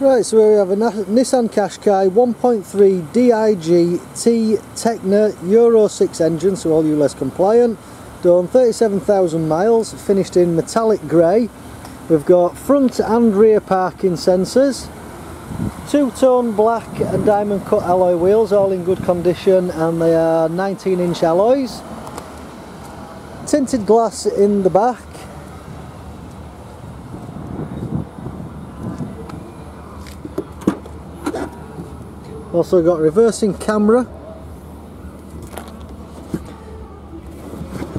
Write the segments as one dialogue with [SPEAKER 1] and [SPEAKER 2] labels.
[SPEAKER 1] Right, so we have a Nissan Qashqai 1.3 DIG T Tekna Euro 6 engine, so all ULEZ compliant. Done 37,000 miles, finished in metallic grey. We've got front and rear parking sensors. Two-tone black and diamond cut alloy wheels, all in good condition, and they are 19 inch alloys. Tinted glass in the back Also got reversing camera.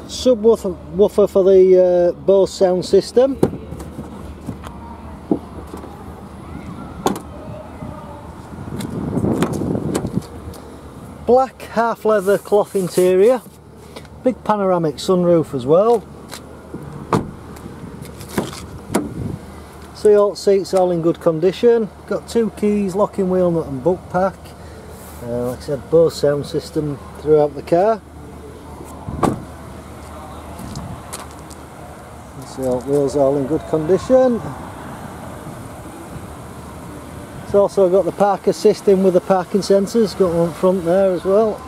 [SPEAKER 1] Subwoofer for the uh, Bose sound system. Black half leather cloth interior. Big panoramic sunroof as well. See all seats all in good condition. Got two keys, locking wheel nut and book pack. Uh, like I said, Bose sound system throughout the car. See all wheels all in good condition. It's also got the park assist in with the parking sensors, got one front there as well.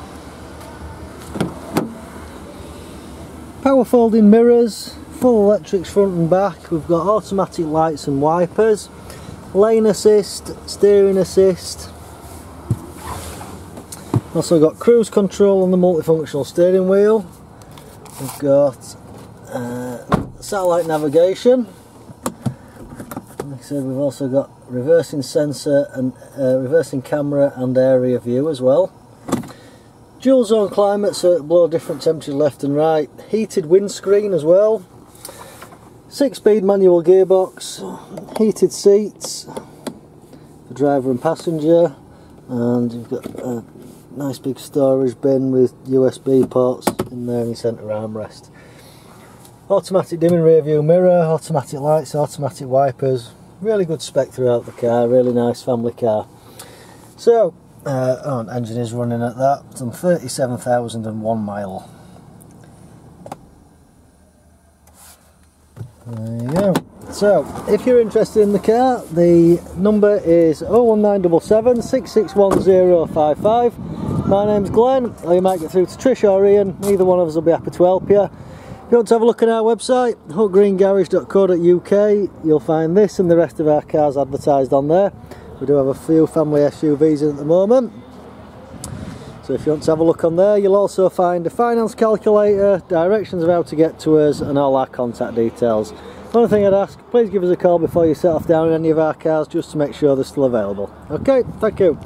[SPEAKER 1] Power folding mirrors, full electrics front and back. We've got automatic lights and wipers lane assist steering assist. Also got cruise control on the multifunctional steering wheel. We've got uh, satellite navigation. Like I said we've also got reversing sensor and uh, reversing camera and area view as well. Dual zone climate so it blow different temperatures left and right. Heated windscreen as well Six speed manual gearbox, heated seats for driver and passenger and you've got a nice big storage bin with USB ports in there and your centre armrest. Automatic dimming rear view mirror, automatic lights, automatic wipers, really good spec throughout the car, really nice family car. So, uh, oh, engine is running at that, done 37,001 mile. There you go. So, if you're interested in the car, the number is 01977 661055. My name's Glenn, or you might get through to Trish or Ian, either one of us will be happy to help you. If you want to have a look at our website, hutgreengarage.co.uk, you'll find this and the rest of our cars advertised on there. We do have a few family SUVs at the moment. So if you want to have a look on there, you'll also find a finance calculator, directions of how to get to us and all our contact details. One thing I'd ask, please give us a call before you set off down in any of our cars just to make sure they're still available. Okay, thank you.